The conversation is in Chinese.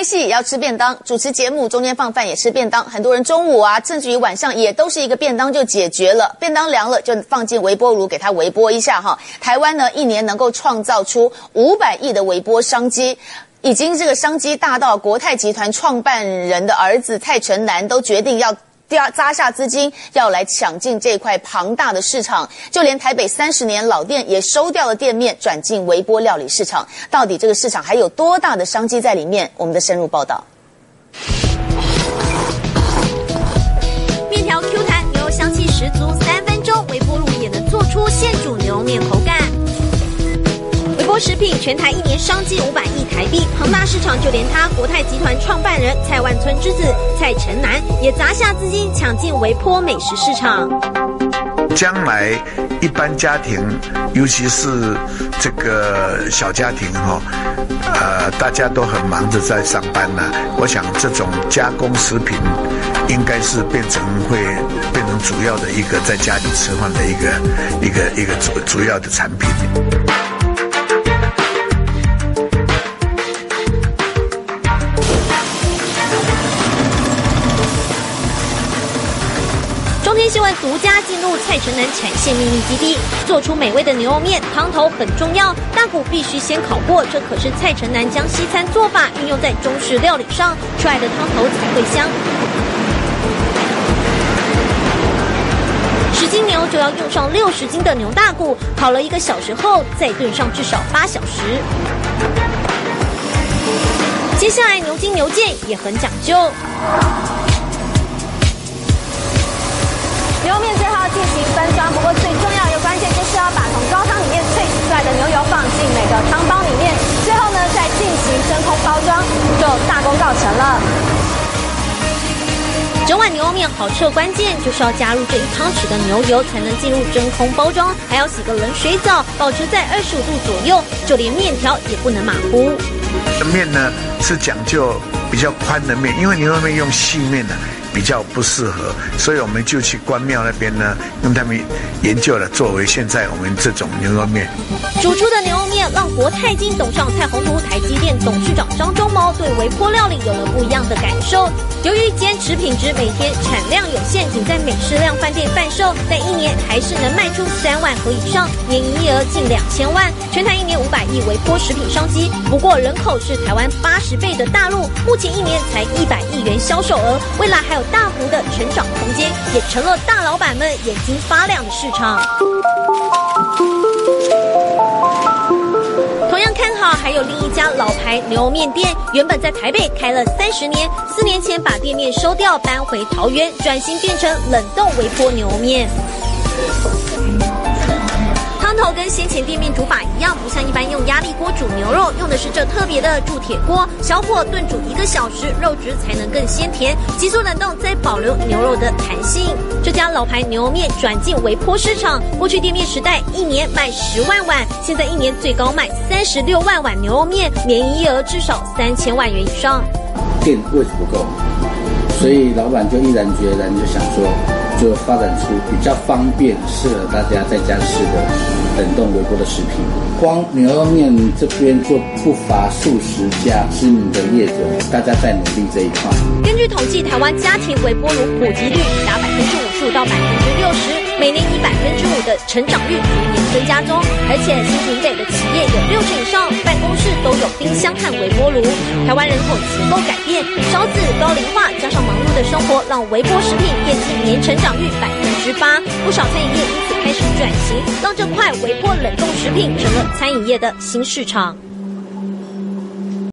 拍戏也要吃便当，主持节目中间放饭也吃便当。很多人中午啊，甚至于晚上也都是一个便当就解决了。便当凉了就放进微波炉给它微波一下哈。台湾呢一年能够创造出五百亿的微波商机，已经这个商机大到国泰集团创办人的儿子蔡成南都决定要。第二扎下资金，要来抢进这块庞大的市场。就连台北三十年老店也收掉了店面，转进微波料理市场。到底这个市场还有多大的商机在里面？我们的深入报道。食品全台一年商机五百亿台币，庞大市场，就连他国泰集团创办人蔡万村之子蔡成南也砸下资金抢进微波美食市场。将来一般家庭，尤其是这个小家庭哈，呃，大家都很忙着在上班呢。我想这种加工食品，应该是变成会变成主要的一个在家里吃饭的一个一个一个主主要的产品。新闻独家进入蔡成南产线秘密基地，做出美味的牛肉面，汤头很重要，大骨必须先烤过。这可是蔡成南将西餐做法运用在中式料理上，出来的汤头才会香。十斤牛就要用上六十斤的牛大骨，烤了一个小时后再炖上至少八小时。接下来牛筋牛腱也很讲究。牛肉面最后要进行分装，不过最重要一个关键就是要把从高汤里面萃取出来的牛油放进每个汤包里面，最后呢再进行真空包装，就大功告成了。整碗牛肉面好吃的关键就是要加入这一汤匙的牛油，才能进入真空包装，还要洗个冷水澡，保持在二十五度左右，就连面条也不能马虎。面呢是讲究比较宽的面，因为牛肉面用细面的。比较不适合，所以我们就去关庙那边呢，用他们研究了，作为现在我们这种牛肉面。煮出的牛肉面让国泰金董事长蔡宏图、台积电董事长张忠谋对微波料理有了不一样的感受。由于坚持品质，每天产量有限，仅在美食量饭店贩售，但一年还是能卖出三万盒以上，年营业额近两千万。全台一年五百亿微波食品商机，不过人口是台湾八十倍的大陆，目前一年才一百销售额，未来还有。大幅的成长空间，也成了大老板们眼睛发亮的市场。同样看好，还有另一家老牌牛肉面店，原本在台北开了三十年，四年前把店面收掉，搬回桃园，转型变成冷冻微波牛肉面。头跟先前店面煮法一样，不像一般用压力锅煮牛肉，用的是这特别的铸铁锅，小火炖煮一个小时，肉质才能更鲜甜。急速冷冻再保留牛肉的弹性。这家老牌牛肉面转进微波市场，过去店面时代一年卖十万碗，现在一年最高卖三十六万碗牛肉面，年营业额至少三千万元以上。店位置不够，所以老板就毅然决然就想说，就发展出比较方便、适合大家在家吃的。冷冻微波的食品，光牛肉面这边就不乏数十家知名的业者，大家在努力这一块。根据统计，台湾家庭微波炉普及率达百分之五十五到百分之，每年以百分之五的成长率逐年增加中。而且新竹北的企业有六成以上办公室都有冰箱和微波炉。台湾人口结构改变，少子高龄化加上忙碌的生活，让微波食品业绩年成长率百分之八，不少餐饮业因此开始转型，让这块微波冷冻食品成了餐饮业的新市场。